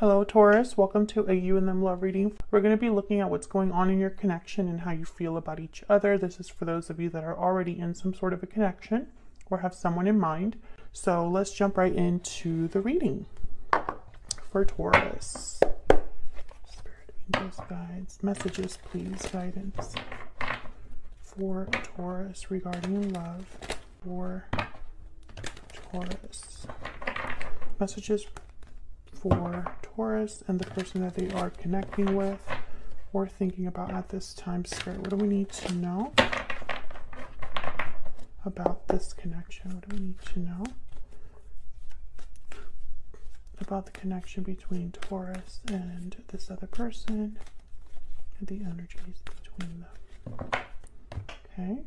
Hello, Taurus. Welcome to a You and Them Love reading. We're going to be looking at what's going on in your connection and how you feel about each other. This is for those of you that are already in some sort of a connection or have someone in mind. So let's jump right into the reading for Taurus. Spirit, angels, guides, messages, please, guidance for Taurus regarding love for Taurus. Messages for Taurus and the person that they are connecting with or thinking about at this time. Spirit, what do we need to know about this connection? What do we need to know about the connection between Taurus and this other person and the energies between them? Okay.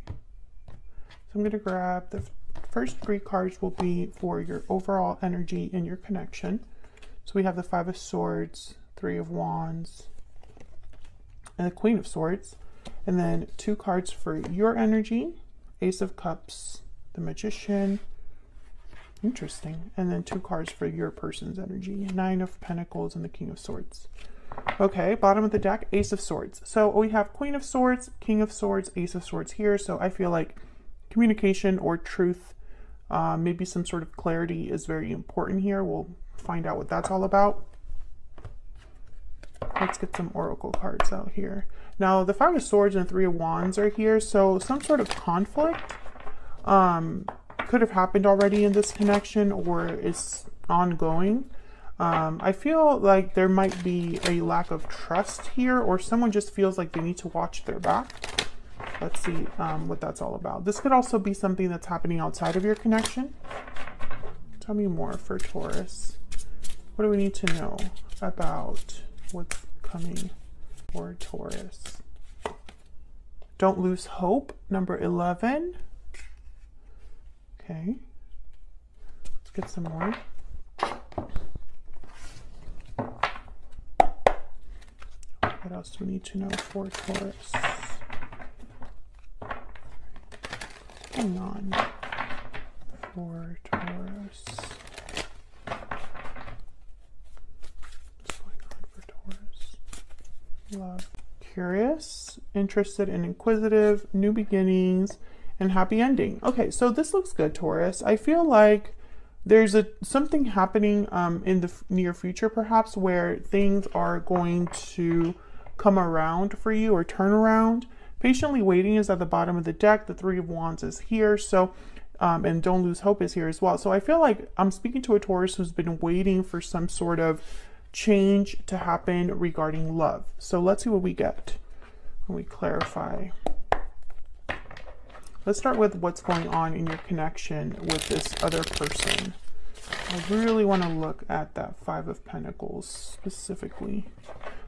So I'm going to grab the first three cards will be for your overall energy and your connection. So we have the Five of Swords, Three of Wands, and the Queen of Swords. And then two cards for your energy, Ace of Cups, the Magician. Interesting. And then two cards for your person's energy, Nine of Pentacles and the King of Swords. Okay, bottom of the deck, Ace of Swords. So we have Queen of Swords, King of Swords, Ace of Swords here. So I feel like communication or truth, uh, maybe some sort of clarity is very important here. We'll find out what that's all about. Let's get some oracle cards out here. Now, the Five of Swords and Three of Wands are here, so some sort of conflict um, could have happened already in this connection or is ongoing. Um, I feel like there might be a lack of trust here, or someone just feels like they need to watch their back. Let's see um, what that's all about. This could also be something that's happening outside of your connection. Tell me more for Taurus. What do we need to know about what's coming for Taurus? Don't lose hope, number 11. Okay. Let's get some more. What else do we need to know for Taurus? Hang on. For Taurus. What's going on for Taurus? Love. Curious, interested and inquisitive, new beginnings, and happy ending. Okay, so this looks good, Taurus. I feel like there's a something happening um, in the near future, perhaps, where things are going to come around for you or turn around. Patiently waiting is at the bottom of the deck. The Three of Wands is here. So, um, and Don't Lose Hope is here as well. So I feel like I'm speaking to a Taurus who's been waiting for some sort of change to happen regarding love. So let's see what we get when we clarify. Let's start with what's going on in your connection with this other person. I really want to look at that Five of Pentacles specifically.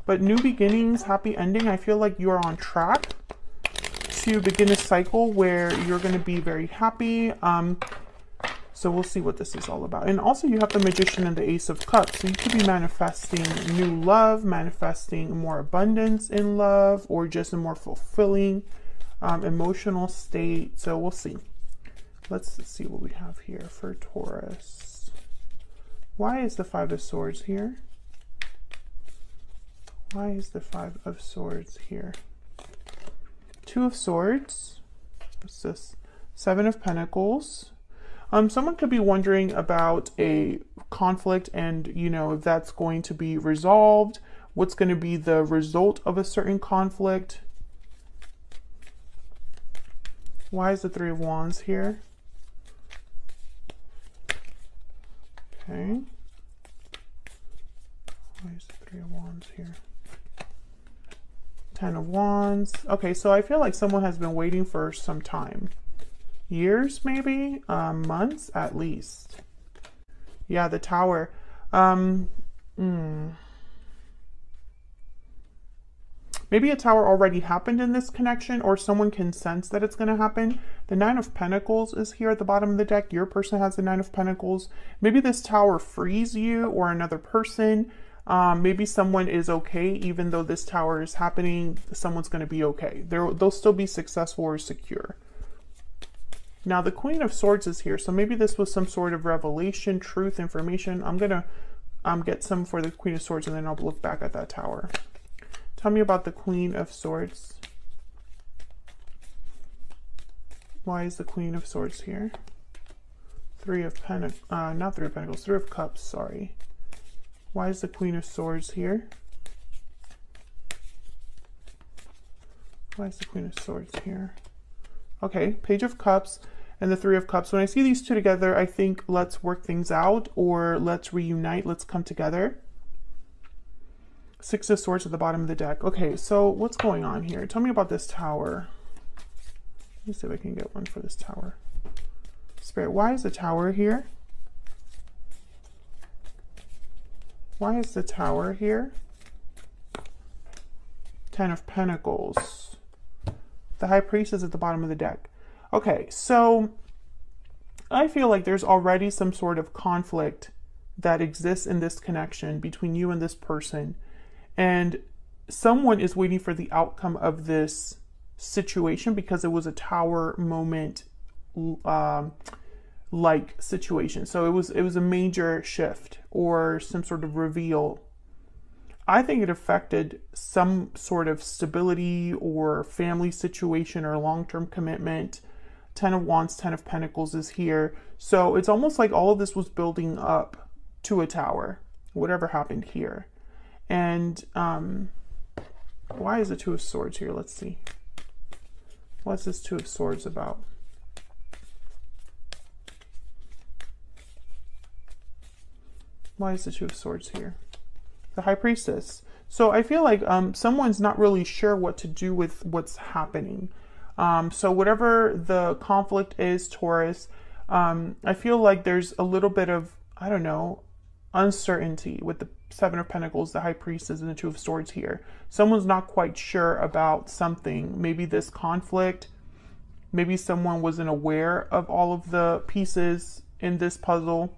But new beginnings, happy ending, I feel like you're on track to begin a cycle where you're going to be very happy. Um, so we'll see what this is all about. And also you have the Magician and the Ace of Cups. So you could be manifesting new love, manifesting more abundance in love, or just a more fulfilling um, emotional state. So we'll see. Let's see what we have here for Taurus. Why is the Five of Swords here? Why is the Five of Swords here? Two of Swords. What's this? Seven of Pentacles. Um, someone could be wondering about a conflict and, you know, if that's going to be resolved. What's going to be the result of a certain conflict? Why is the Three of Wands here? Okay. Why is the Three of Wands here? Ten of Wands. Okay, so I feel like someone has been waiting for some time. Years, maybe? Um, months, at least. Yeah, the Tower. Um, hmm. Maybe a tower already happened in this connection, or someone can sense that it's going to happen. The Nine of Pentacles is here at the bottom of the deck. Your person has the Nine of Pentacles. Maybe this tower frees you or another person. Um, maybe someone is okay, even though this tower is happening, someone's going to be okay. They're, they'll still be successful or secure. Now, the Queen of Swords is here, so maybe this was some sort of revelation, truth, information. I'm to um, get some for the Queen of Swords and then I'll look back at that tower. Tell me about the Queen of Swords. Why is the Queen of Swords here? Three of Pentacles, uh, not Three of Pentacles, Three of Cups, sorry. Why is the Queen of Swords here? Why is the Queen of Swords here? Okay, Page of Cups and the Three of Cups. When I see these two together, I think let's work things out or let's reunite, let's come together. Six of Swords at the bottom of the deck. Okay, so what's going on here? Tell me about this tower. Let me see if I can get one for this tower. Spirit, why is the tower here? Why is the tower here? Ten of Pentacles. The High Priest is at the bottom of the deck. Okay, so I feel like there's already some sort of conflict that exists in this connection between you and this person. And someone is waiting for the outcome of this situation because it was a tower moment um, like situation. So it was it was a major shift or some sort of reveal. I think it affected some sort of stability or family situation or long-term commitment. Ten of Wands, Ten of Pentacles is here. So it's almost like all of this was building up to a tower, whatever happened here. And um, why is the Two of Swords here? Let's see. What's this Two of Swords about? Why is the Two of Swords here? The High Priestess. So I feel like um, someone's not really sure what to do with what's happening. Um, so whatever the conflict is, Taurus, um, I feel like there's a little bit of, I don't know, uncertainty with the Seven of Pentacles, the High Priestess, and the Two of Swords here. Someone's not quite sure about something. Maybe this conflict, maybe someone wasn't aware of all of the pieces in this puzzle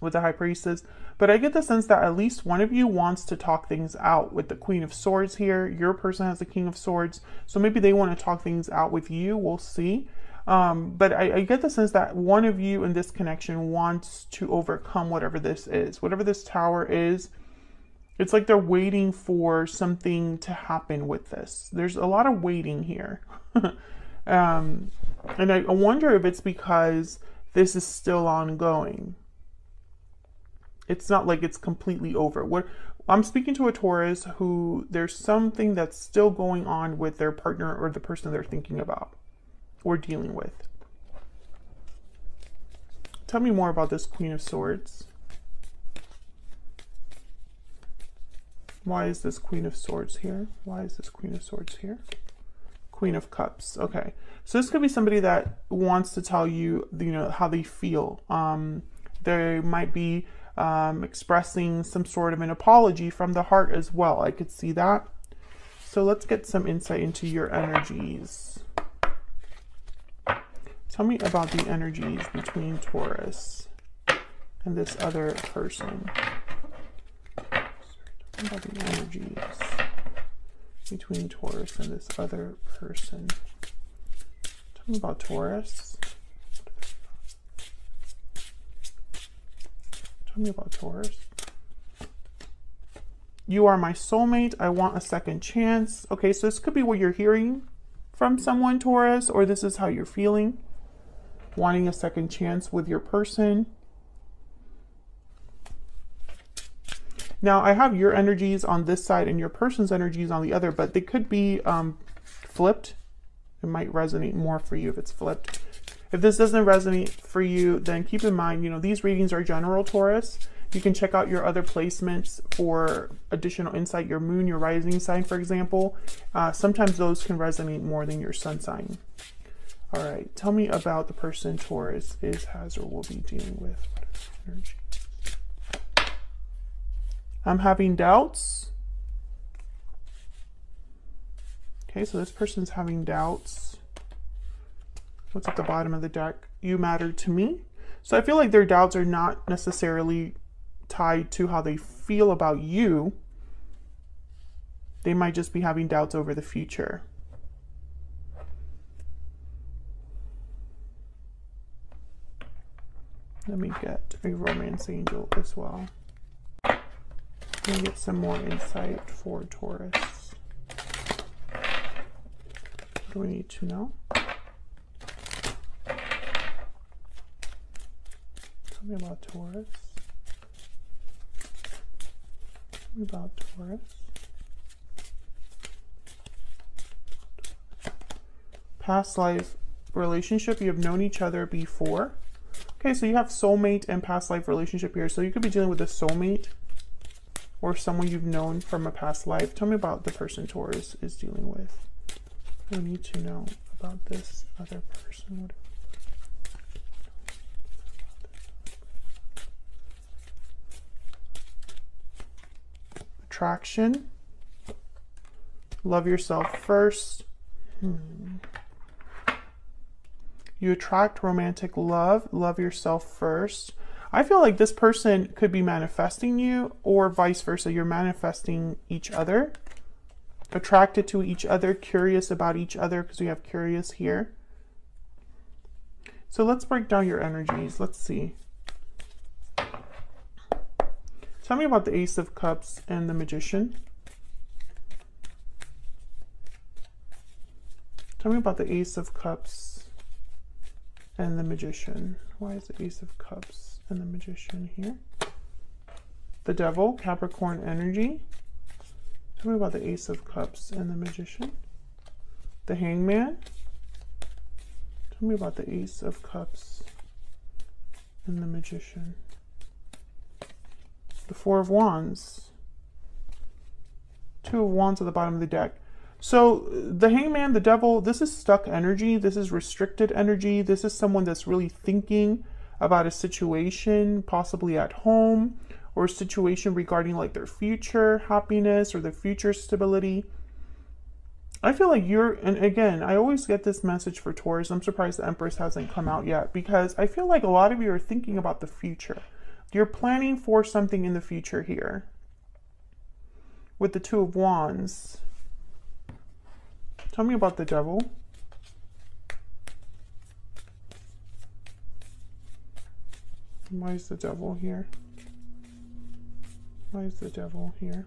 with the High Priestess. But I get the sense that at least one of you wants to talk things out with the Queen of Swords here. Your person has the King of Swords. So maybe they want to talk things out with you. We'll see. Um, but I, I, get the sense that one of you in this connection wants to overcome whatever this is. Whatever this tower is, it's like they're waiting for something to happen with this. There's a lot of waiting here. um, and I, I wonder if it's because this is still ongoing it's not like it's completely over. What I'm speaking to a Taurus who there's something that's still going on with their partner or the person they're thinking about or dealing with. Tell me more about this Queen of Swords. Why is this Queen of Swords here? Why is this Queen of Swords here? Queen of Cups. Okay. So this could be somebody that wants to tell you, you know, how they feel. Um, they might be um, expressing some sort of an apology from the heart as well. I could see that. So let's get some insight into your energies. Tell me about the energies between Taurus and this other person. About the energies between Taurus and this other person. Tell me about Taurus. Tell me about Taurus. You are my soulmate. I want a second chance. Okay, so this could be what you're hearing from someone, Taurus, or this is how you're feeling. Wanting a second chance with your person. Now, I have your energies on this side and your person's energies on the other, but they could be um, flipped. It might resonate more for you if it's flipped. If this doesn't resonate for you, then keep in mind, you know, these readings are general Taurus. You can check out your other placements for additional insight, your moon, your rising sign, for example. Uh, sometimes those can resonate more than your sun sign. All right, tell me about the person Taurus is, has, or will be dealing with. I'm having doubts. Okay, so this person's having doubts what's at the bottom of the deck? You matter to me. So I feel like their doubts are not necessarily tied to how they feel about you. They might just be having doubts over the future. Let me get a romance angel as well. Me get some more insight for Taurus. What do we need to know? Me about Taurus. Tell me about Taurus. Past life relationship. You have known each other before. Okay, so you have soulmate and past life relationship here. So you could be dealing with a soulmate or someone you've known from a past life. Tell me about the person Taurus is dealing with. I need to know about this other person. Attraction. Love yourself first. Hmm. You attract romantic love. Love yourself first. I feel like this person could be manifesting you or vice versa. You're manifesting each other, attracted to each other, curious about each other because we have curious here. So let's break down your energies. Let's see. Tell me about the Ace of Cups and the Magician. Tell me about the Ace of Cups and the Magician. Why is the Ace of Cups? and the Magician here. The Devil, Capricorn energy. Tell me about the Ace of Cups and the Magician. The Hangman. Tell me about the Ace of Cups and the Magician. The Four of Wands. Two of Wands at the bottom of the deck. So the hangman, the devil, this is stuck energy. This is restricted energy. This is someone that's really thinking about a situation, possibly at home, or a situation regarding like their future happiness or their future stability. I feel like you're, and again, I always get this message for Taurus. I'm surprised the Empress hasn't come out yet because I feel like a lot of you are thinking about the future. You're planning for something in the future here. With the Two of Wands. Tell me about the Devil. Why is the devil here? Why is the devil here?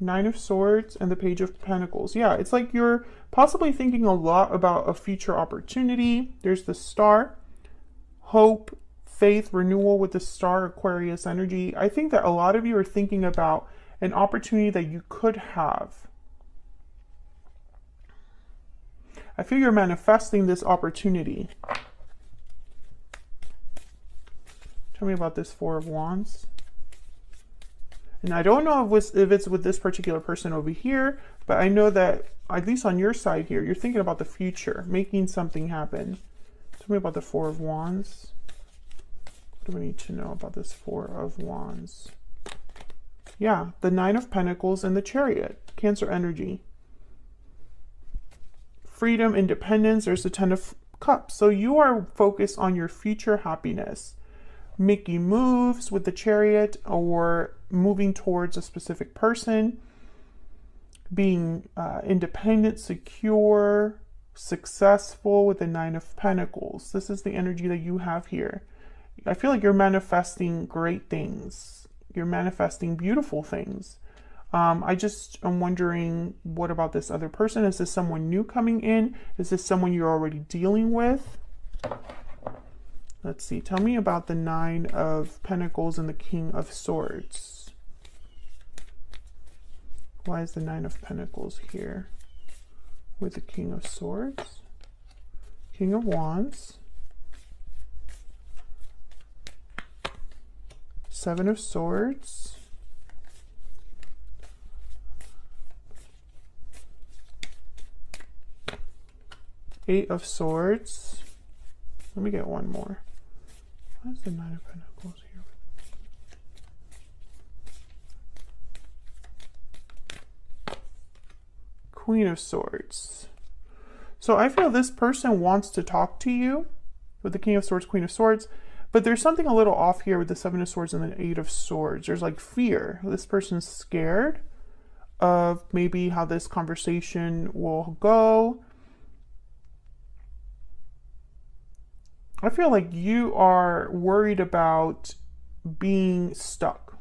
Nine of Swords and the Page of Pentacles. Yeah, it's like you're possibly thinking a lot about a future opportunity. There's the star, hope, faith, renewal with the star Aquarius energy. I think that a lot of you are thinking about an opportunity that you could have. I feel you're manifesting this opportunity. Tell me about this Four of Wands. And I don't know if, it's with this particular person over here, but I know that at least on your side here, you're thinking about the future, making something happen. Tell me about the Four of Wands. Do we need to know about this Four of Wands? Yeah, the Nine of Pentacles and the Chariot, Cancer energy. Freedom, independence, there's the Ten of Cups. So you are focused on your future happiness making moves with the chariot or moving towards a specific person, being uh, independent, secure, successful with the Nine of Pentacles. This is the energy that you have here. I feel like you're manifesting great things. You're manifesting beautiful things. Um, I just am wondering what about this other person? Is this someone new coming in? Is this someone you're already dealing with? Let's see. Tell me about the Nine of Pentacles and the King of Swords. Why is the Nine of Pentacles here with the King of Swords? King of Wands. Seven of Swords. Eight of Swords. Let me get one more. Why is the Nine of Pentacles here? Queen of Swords. So I feel this person wants to talk to you with the King of Swords, Queen of Swords, but there's something a little off here with the Seven of Swords and the Eight of Swords. There's like fear. This person's scared of maybe how this conversation will go. I feel like you are worried about being stuck.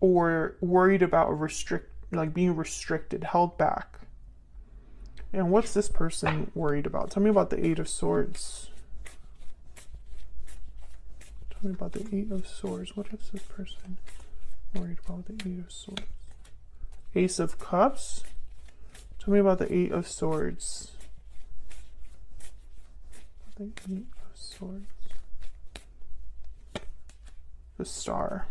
or worried about restrict like being restricted, held back. And what's this person worried about? Tell me about the Eight of Swords. Tell me about the Eight of Swords. What is this person worried about the Eight of Swords? Ace of Cups. Tell me about the Eight of Swords. The Eight of Swords. The Star.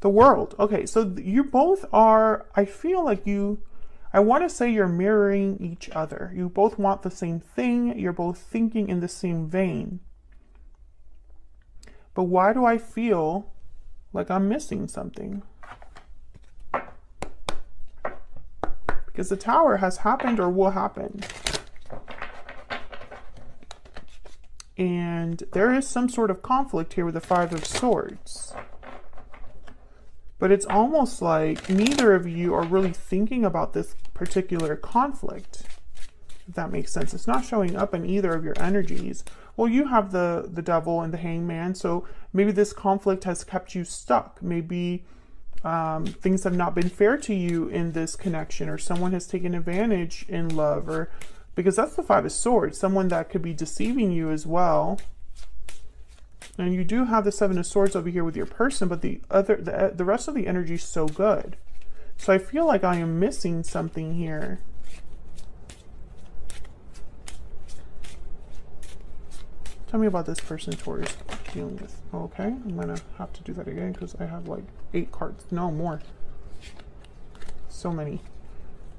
The World. Okay, so you both are, I feel like you, I want to say you're mirroring each other. You both want the same thing. You're both thinking in the same vein. But why do I feel like I'm missing something? Because the tower has happened or will happen. And there is some sort of conflict here with the Five of Swords. But it's almost like neither of you are really thinking about this particular conflict. If that makes sense. It's not showing up in either of your energies. Well, you have the, the devil and the hangman, so maybe this conflict has kept you stuck. Maybe um, things have not been fair to you in this connection, or someone has taken advantage in love, or because that's the Five of Swords, someone that could be deceiving you as well. And you do have the Seven of Swords over here with your person, but the other, the, the rest of the energy is so good. So I feel like I am missing something here. Tell me about this person Taurus dealing with. Okay, I'm gonna have to do that again because I have like eight cards. No, more. So many.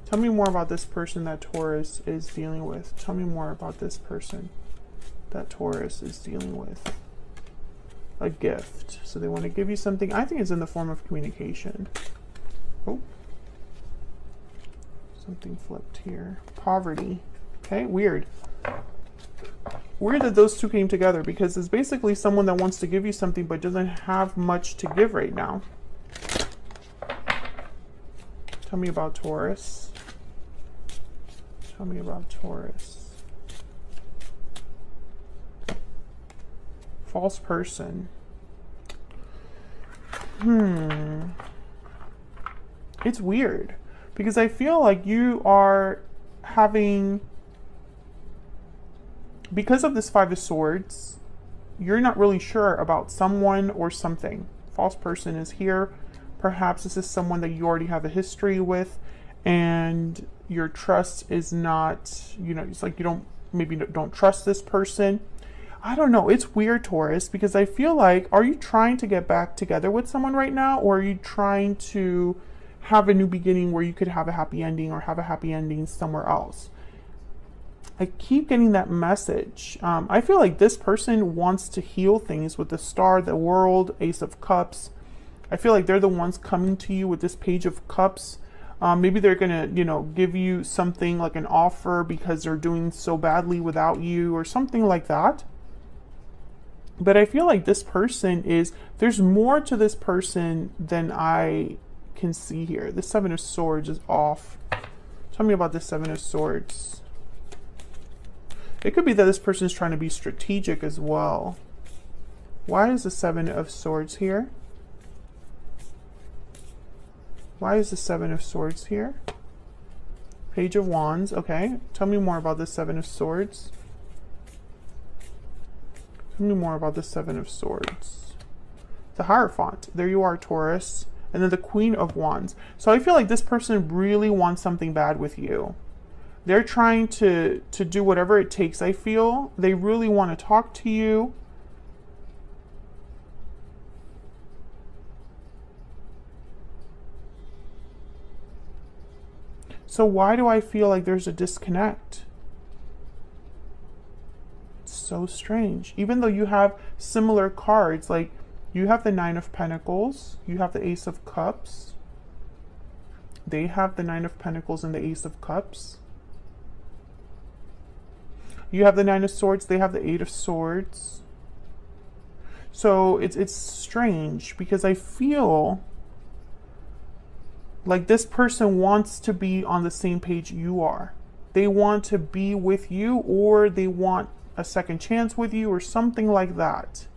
Tell me more about this person that Taurus is dealing with. Tell me more about this person that Taurus is dealing with. A gift. So they want to give you something. I think it's in the form of communication. Oh. Something flipped here. Poverty. Okay, weird. Weird that those two came together because it's basically someone that wants to give you something but doesn't have much to give right now. Tell me about Taurus. Tell me about Taurus. False person. Hmm. It's weird because I feel like you are having because of this Five of Swords, you're not really sure about someone or something. False person is here. Perhaps this is someone that you already have a history with and your trust is not, you know, it's like you don't, maybe don't trust this person. I don't know. It's weird, Taurus, because I feel like, are you trying to get back together with someone right now? Or are you trying to have a new beginning where you could have a happy ending or have a happy ending somewhere else? I keep getting that message. Um, I feel like this person wants to heal things with the star, the world, ace of cups. I feel like they're the ones coming to you with this page of cups. Um, maybe they're going to, you know, give you something like an offer because they're doing so badly without you or something like that. But I feel like this person is, there's more to this person than I can see here. The Seven of Swords is off. Tell me about the Seven of Swords. It could be that this person is trying to be strategic as well. Why is the Seven of Swords here? Why is the Seven of Swords here? Page of Wands, okay. Tell me more about the Seven of Swords. Tell me more about the Seven of Swords. The Hierophant. There you are, Taurus. And then the Queen of Wands. So I feel like this person really wants something bad with you. They're trying to, to do whatever it takes, I feel. They really want to talk to you. So why do I feel like there's a disconnect? It's so strange. Even though you have similar cards, like you have the Nine of Pentacles, you have the Ace of Cups. They have the Nine of Pentacles and the Ace of Cups. You have the Nine of Swords, they have the Eight of Swords. So it's it's strange because I feel like this person wants to be on the same page you are. They want to be with you or they want a second chance with you or something like that.